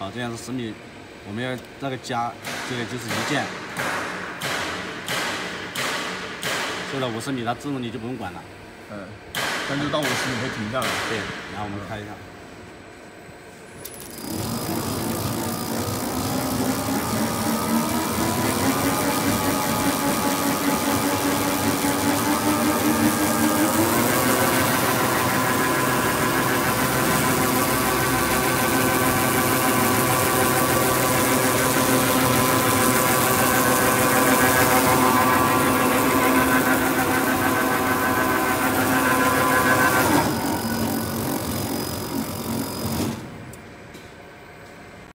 好，这样是十米，我们要那个加，这个就是一键。做了五十米，它自动你就不用管了。嗯，但是到五十米会停下来。对，然后我们开一下。